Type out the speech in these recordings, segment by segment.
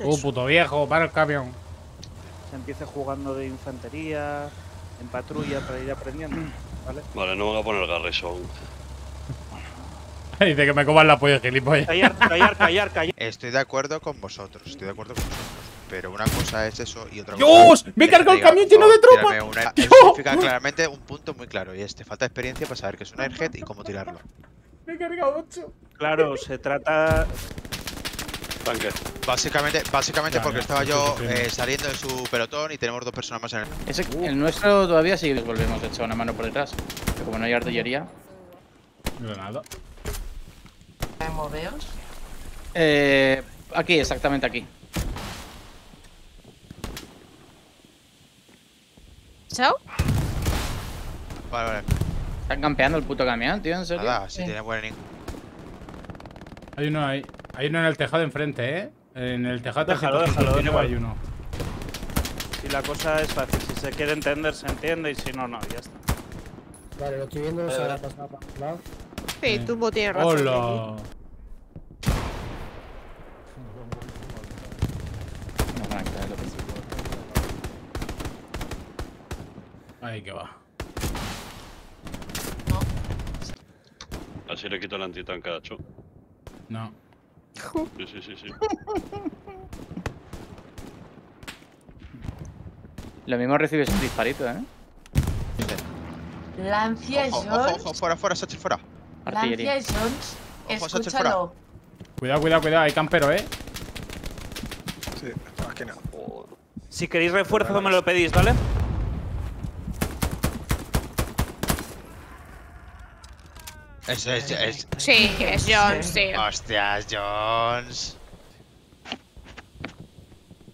Uh, puto viejo, para el camión. Se empiece jugando de infantería, en patrulla para ir aprendiendo. ¿Vale? Vale, no me voy a poner garrison. Dice que me coman la polla, gilipollas. Callar, callar, callar, callar. Estoy de acuerdo con vosotros, estoy de acuerdo con vosotros. Pero una cosa es eso y otra ¡Dios! cosa. ¡Me he es que cargado el camión lleno de favor, tropa! tírame una- ¡Dios! Eso significa claramente un punto muy claro y es te falta experiencia para saber qué es un airhead y cómo tirarlo. Me he cargado 8. Claro, se trata. Tanque. Básicamente, básicamente Ya, porque ya, estaba yo eh, saliendo de su pelotón y tenemos dos personas más en el. Ese, el nuestro todavía sí les volvemos a echar una mano por detrás. Pero como no hay artillería. Granada. Moveos. Eh, aquí, exactamente aquí. ¿Chao? Vale, vale. Están campeando el puto camión, tío, en serio. Nada, si Sí. tiene buen Hay uno ahí. Hay uno en el tejado enfrente, ¿eh? En el tejado Déjalo, 359 déjalo, hay uno. Si la cosa es fácil, si se quiere entender, se entiende y si no, no, ya está. Vale, lo estoy viendo, se habrá pasado para el lado. Sí, Tumbo tiene razón. ¡Hola! No, otro. Ahí que va. Así le quito el antitanque a Cho. No. Sí, sí, sí, sí. Lo mismo recibes un disparito, ¿eh? Lancia Ojo, ojo, Jones. ojo, fuera, fuera, Satchel, fuera. Artillería. Lancia Jones. Escúchalo. Cuidado, cuidado, cuidado. Hay campero, ¿eh? Sí, aquí no. Si queréis refuerzo, me lo pedís, ¿vale? Eso es, es. Sí, es Jones, tío. Hostias, Jones.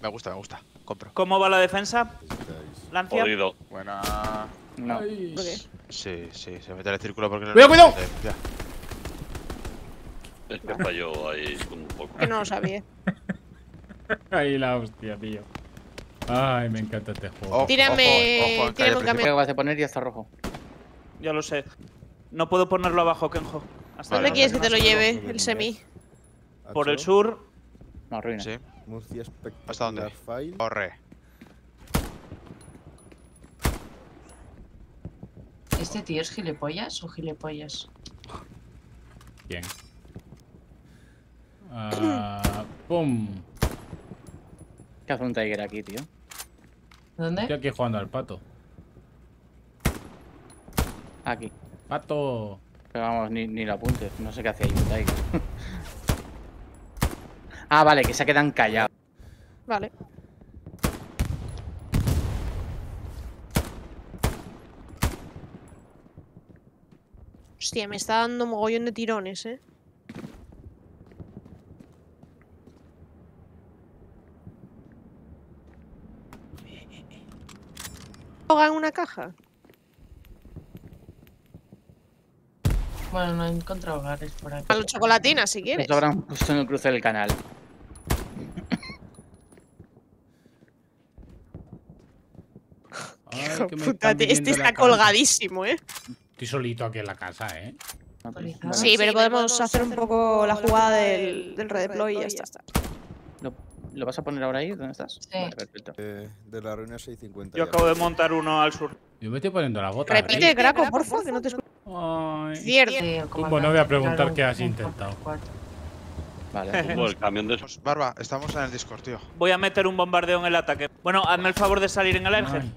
Me gusta, me gusta. Compro. ¿Cómo va la defensa? Lancia. Jodido. Buena. No. Sí, sí, se mete en el círculo porque. Cuidado, cuidado. Ya. Es que falló ahí un poco. Que no lo sabía. Ahí la hostia, tío. Ay, me encanta este juego. Ojo, Tírame- ojo, tírame un camión. que vas a poner y ya está rojo. Ya lo sé. No puedo ponerlo abajo, Kenjo. Hasta ¿Dónde quieres que te lo lleve el semi? Por el sur. No, ruina. Sí, Murcia espectacular ¿Hasta dónde? File. corre. ¿Este tío es gilipollas o gilipollas? Bien. Ah, ¡Pum! ¿Qué hace un Tiger aquí, tío? Estoy ¿Dónde? aquí jugando al pato. Aquí. ¡Pato! Pero vamos, ni, ni lo apuntes. No sé qué hace ahí ah, vale, que se quedan callados. Vale. Hostia, me está dando mogollón de tirones, eh. ¿Ahoga en una caja? Bueno, no he encontrado hogares por aquí. A los chocolatinas, si quieres. Eso habrán puesto en el cruce del canal. Ay, Hijo que me puta, están este está la colgadísimo, eh. Estoy solito aquí en la casa, ¿eh? Autorizado. Sí, pero podemos hacer un poco la jugada del, del redeploy y ya está. ¿Lo, lo vas a poner ahora ahí? ¿Dónde estás? Sí. Vale, perfecto. Eh, de la ruina 650. Yo ya. acabo de montar uno al sur. Yo me estoy poniendo la bota. Repite, Graco, porfa, que no te escucho. Ay. Cierto. Tumbo, no voy a preguntar qué has intentado. 4x4. Vale. Como el camión de Pues, Barba, estamos en el Discord, tío. Voy a meter un bombardeo en el ataque. Bueno, hazme el favor de salir en el Airhead. Ay.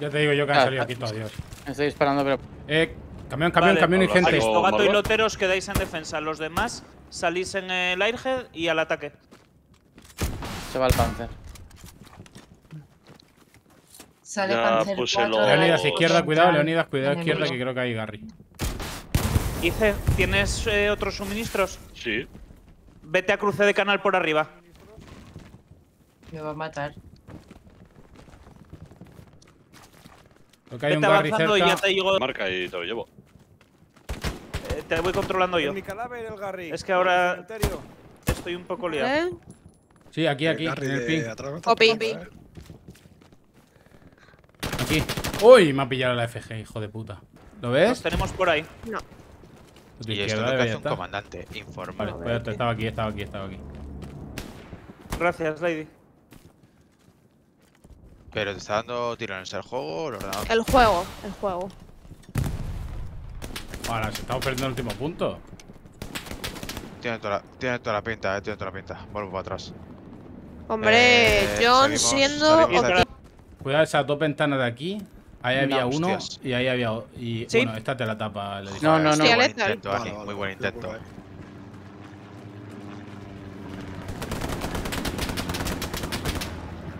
Ya te digo yo que han Ah, salido ah, aquí todos, Dios. Estoy disparando, pero. Eh, camión, camión, Vale, camión y gente. Aristogato y loteros quedáis en defensa. Los demás salís en el Airhead y al ataque. Se va el Panzer. Sale Ya Panzer puse 4 los- de la Leonidas, izquierda, cuidado, Leonidas, cuidado, izquierda, que creo que hay Garry. Ice, ¿tienes eh, otros suministros? Sí. Vete a cruce de canal por arriba. Me va a matar. Creo que hay un Vete Garry avanzando y ya cerca. te digo. Marca y te lo llevo. eh, te voy controlando yo. En mi cadáver, el Garry. Es que ahora-. Estoy un poco liado. ¿Eh? Sí, aquí, aquí, Garry en el de pin. atrás, Opi. Uy, me ha pillado la FG, hijo de puta. ¿Lo Los ves? tenemos por ahí. No. Y esto lo que hace un estar. comandante. Informal. Vale, está, estaba aquí, estaba aquí, estaba aquí. Gracias, Lady. Pero te está dando tirones el juego o el ordenador. El juego, el juego. Ahora, si estamos perdiendo el último punto. Tiene toda, la, tiene toda la pinta, eh, tiene toda la pinta. Vuelvo para atrás. Hombre, Eh, John salimos- siendo... salimos. Cuidado esas dos ventanas de aquí. Ahí No, había uno hostias. y ahí había. o- Y Sí. bueno, esta te la tapa. No, no, no. Muy buen intento, Ani, muy buen intento.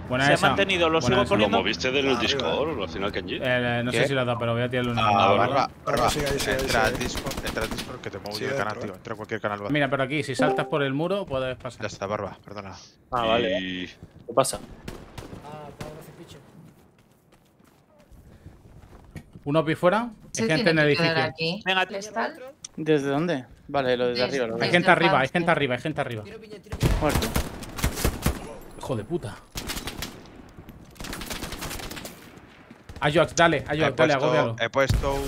Buena Se ha esa. mantenido, lo Buena sigo esa. ¿Lo poniendo. moviste del Arriba, Discord al final, Kenji? Eh, no sé si la da, pero voy a tirarle una. Ah, vale. barba, barba. sigue ahí, Entra al. Discord, entra al Discord que te muevo Sí, yo el canal, tío. eh. Entra a cualquier canal. va. Mira, pero aquí, si saltas por el muro, puedes Ya pasar. está, barba, perdona. Ah, vale. Y... ¿Qué pasa? Ah, Pablo hace piche. Uno pi fuera, hay gente en el edificio. Venga. ¿Desde dónde? Vale, lo desde Desde- arriba, lo Hay gente arriba, hay gente arriba, hay gente arriba. Muerto. Hijo de puta. Ayox, dale, Ayox, dale, agóbialo. puesto, he puesto un...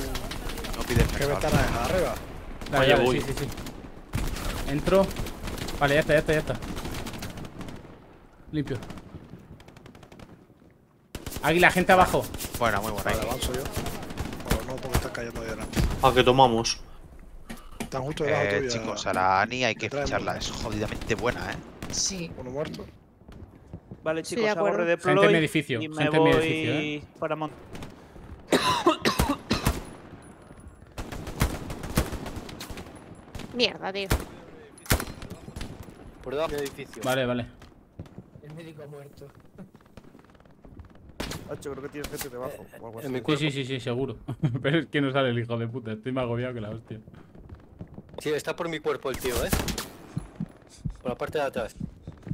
No pides ¿Qué ventana es? ¿Arriba? Dale, Oye, dale, voy. sí, sí, sí. Entro. Vale, ya está, ya está, ya está. Limpio. Águila, gente abajo. Buena, muy buena. Vale, avanzo yo. O no, porque están cayendo ahí delante. ¿A qué tomamos? Están justo debajo Eh, tuya. chicos, a la Ani hay que ficharla. Es jodidamente buena, eh. Sí. Uno muerto. Vale, chicos, de hago redeploy Gente en mi edificio, y me gente en mi voy edificio, ¿eh? para montar. Mierda, tío. Por debajo del edificio. Vale, vale. El médico ha muerto. Hacho, creo que tienes gente debajo. o algo En así. mi Sí, cuerpo. sí, sí, sí, seguro. Pero es que no sale el hijo de puta. Estoy más agobiado que la hostia. Sí, está por mi cuerpo el tío, ¿eh? Por la parte de atrás.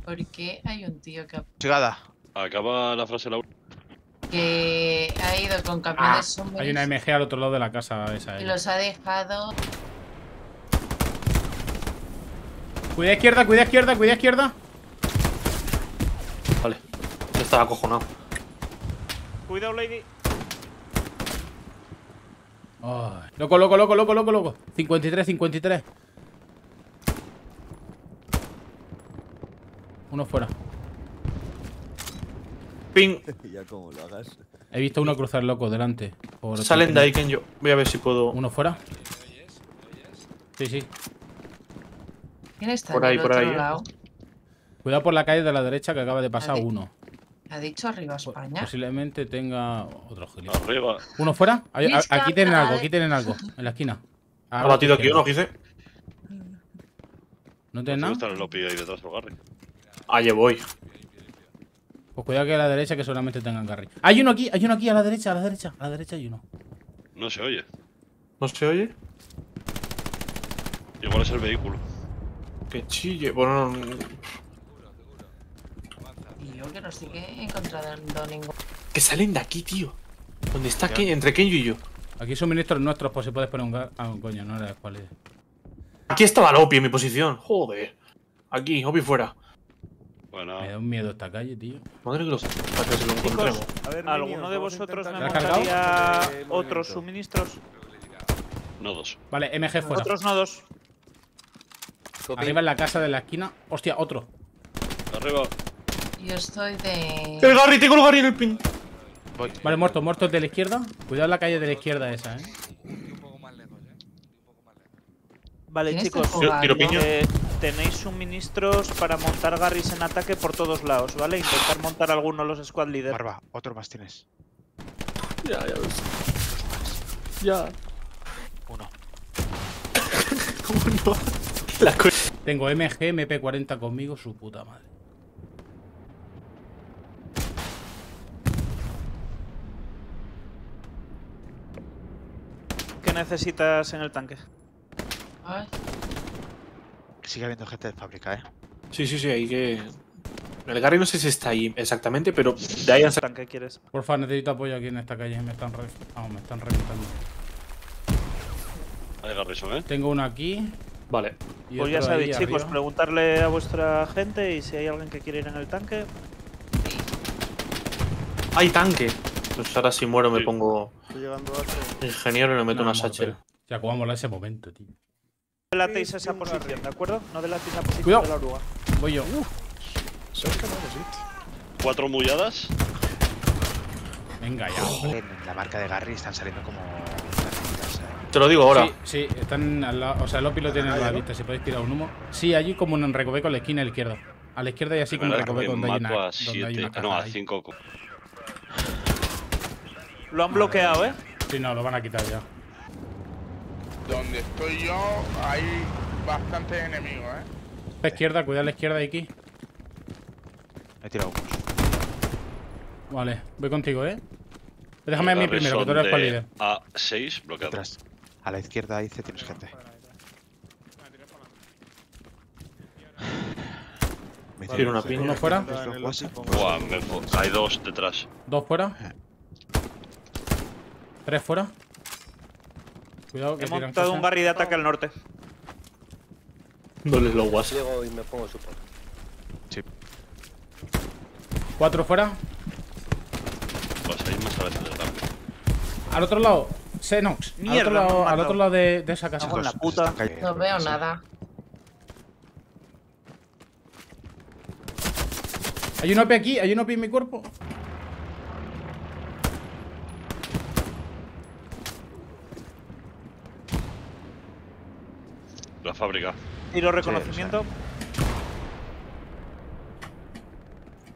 ¿Por qué hay un tío que, Chigada. Acaba la frase Laura. que ha ido con camiones sombras Hay una MG al otro lado de la casa esa. y eh. los ha dejado Cuida izquierda, cuida izquierda, cuida izquierda. Vale. Yo estaba acojonado. Cuidado, Lady. Ay. Loco, loco, loco, loco, loco, loco. 53, 53. Uno fuera. Ping. ya como lo hagas. He visto uno cruzar loco delante. por Salen de ahí, 89. Ken yo. Voy a ver si puedo. Uno fuera. Sí, sí. ¿Quién está Por ahí, por ahí, ¿eh? lado? Cuidado por la calle de la derecha que acaba de pasar uno. ¿Ha dicho arriba Po- España? Posiblemente tenga otro gilipollas. Arriba. ¿Uno fuera? A- aquí tienen algo, aquí tienen algo. En la esquina. Ha batido aquí uno. Gize. ¿No ¿Dónde tienen nada? está el Lopi ahí detrás del Garry? Allí voy. Pues cuidado que a la derecha que solamente tengan carry. Hay uno aquí, hay uno aquí a la derecha, a la derecha, a la derecha hay uno. No se oye. ¿No se oye? Igual es el vehículo. Que chille. Bueno, no, yo no estoy que encontrando ningún... que salen de aquí, tío. ¿Dónde está. Ken? Entre Kenyo y yo. Aquí suministros nuestros, por si puedes poner un gas. Ah, coño, no era cuál es. Aquí estaba Lopi en mi posición. Joder. Aquí, Opi fuera. Bueno, Me da un miedo esta calle, tío. Madre que los. Para que se lo encontremos. A ver, ¿Alguno de vosotros me de otros suministros? no dos. Vale, MG fuera. Otros nodos. Arriba en la casa de la esquina. Hostia, otro. Arriba. Yo estoy de... ¡El Garry! ¡Tengo el Garry en el pin! Voy. Vale, muerto, muerto el de la izquierda. Cuidado en la calle de la izquierda esa, eh. Vale, ¿Quién está chicos. jugando? Tiro piño. eh, tenéis suministros para montar Garrys en ataque por todos lados, ¿vale? Intentar montar alguno los squad leader. Barba, otro más tienes. Ya, ya ves. Ya. Uno. ¿Cómo no? La Tengo MG, MP40 conmigo, su puta madre. ¿Qué necesitas en el tanque? Ay, Sigue habiendo gente de fábrica, eh. Sí, sí, sí, hay que. El Garry no sé si está ahí exactamente, pero de ahí han ¿Qué quieres? Porfa, necesito apoyo aquí en esta calle. Me están, re... vamos, me están reventando. Hay Garrison, ¿eh? Tengo uno aquí. Vale. Pues ya sabéis, chicos, arriba. preguntarle a vuestra gente y si hay alguien que quiere ir en el tanque. ¡Hay tanque! Pues ahora si muero me Sí. pongo Estoy llegando a ingeniero y le meto No, una satchel. Ya jugamos ese momento, tío. No delatéis esa posición. ¿de acuerdo? No delatéis la posición Cuidado. de la oruga. Voy yo. ¿Sabes que no existe? Cuatro mulladas. Venga ya. En la marca de Garry están saliendo como. Te lo digo ahora. Sí, sí, están al lado. O sea, el Opi lo tiene a la vista. Si podéis tirar un humo. Sí, allí como un recoveco en la esquina a la izquierda. A la izquierda y así como un recoveco donde hay una, a donde hay siete. una No, a ahí. Lo han bloqueado, ¿eh? Sí, no, lo van a quitar ya. Donde estoy yo hay bastantes enemigos, ¿eh? A la izquierda, cuidado a la izquierda de aquí. He tirado. Vale, voy contigo, ¿eh? Déjame a mí primero, que tú eres el de líder. A6 bloqueado. Detrás. A la izquierda ahí C tienes gente. Me Tiro una piña. ¿Uno fuera? Buah, me hay dos detrás. ¿Dos fuera? ¿Tres fuera? Cuidado que He tiran montado un cosas. Garry de ataque al norte. Dobles los guas. Llego y me pongo support. ¿Cuatro fuera? Pues hay más a veces. Al otro lado, Xenox. Al otro lado, al matado. otro lado de, de esa casa. Cago en la Dos, puta. No veo sí. nada. Hay un OP aquí, hay un OP en mi cuerpo. Fábrica. Tiro reconocimiento.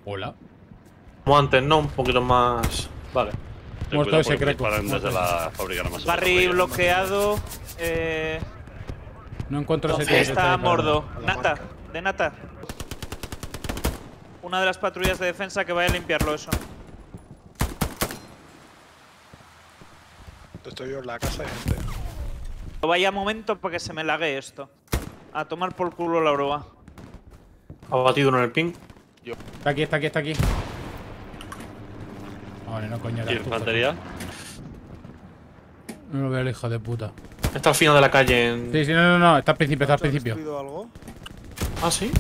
Hola. Como antes, ¿no? Un poquito más. Vale. Muerto ese muerto desde la fábrica nada más. Garry bloqueado. Eh, No encuentro ese está mordo. Nata, de Nata. Una de las patrullas de defensa que vaya a limpiarlo eso. Estoy yo en la casa de gente. Vaya momento para que se me lague esto. A tomar por culo la broa. Ha batido uno en el ping. Está aquí, está aquí, está aquí. Vale, no coño. ¿Y eras tú, infantería? No lo veo el hijo de puta. Está al final de la calle en. Sí, sí, no, no, no. Está al principio, está al ¿Has principio. algo? Ah, sí.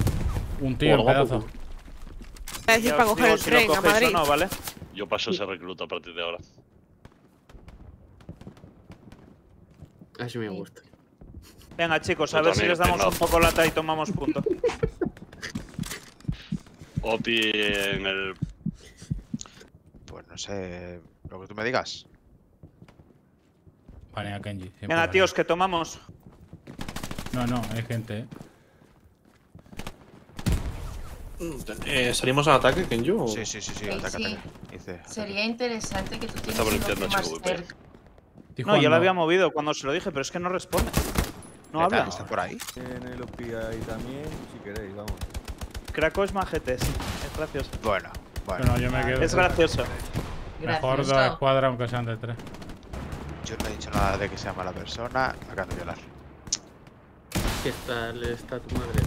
Un tío Guapo, pedazo. Va a decir para coger el tren a Madrid. o no, ¿vale? Yo paso ese recluta a partir de ahora. Así me gusta. Venga, chicos, a ver si les damos un poco lata y tomamos punto. Opi en el. Pues no sé. Lo que tú me digas. Vale, a Kenji. Venga, vale. tíos, que tomamos. No, no, hay gente, eh. Eh, ¿Salimos al ataque, Kenju? o- Sí, sí, sí, sí. Sí, Ataca, sí. Dice. Sería interesante que tú tienes por un limpiando, ojo más cerca. No, yo lo había movido cuando se lo dije, pero es que no responde. No habla. ¿Está por ahí? En el OPI ahí también, si queréis, vamos. Craco es majetes. Es gracioso. Bueno, bueno. Bueno, yo me quedo. Es gracioso. Mejor dos escuadras aunque sean de tres. Yo no he dicho nada de que sea mala persona. Me acaban de violar. ¿Qué tal está tu madre?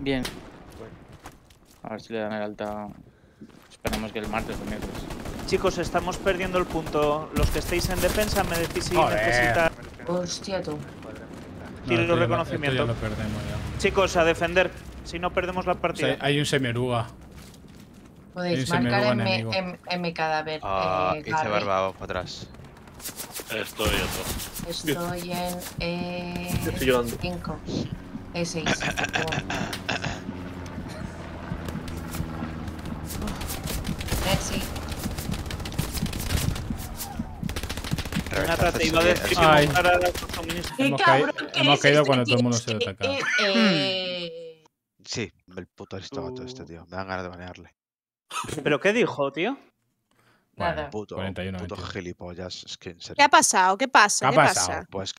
Bien. A ver si le dan el alta. Esperemos que el martes o miércoles. Chicos, estamos perdiendo el punto. Los que estéis en defensa me decís si necesitáis... Hostia, tú. Tiro no, reconocimiento. Chicos, a defender. Si no, perdemos la partida. Hay un semieruga. Podéis marcar en mi, cadáver. Ah, eh, hice barba para atrás. Estoy otro. Estoy en... Eh, Estoy 5. E6. Eh, Nata, te iba a decir que Ay. montara los suministros. ¡Qué Hemos cabrón caído- que hemos es caído este cuando todo el mundo se que, ataca. eh, Sí, el puto aristogato este, tío. Me dan ganas de banearle. ¿Pero qué dijo, tío? Nada. Puto, 41, puto 22. gilipollas. Es que en serio. ¿Qué ha pasado? ¿Qué pasa? ¿Qué ha ¿Qué pasado? pasa? Pues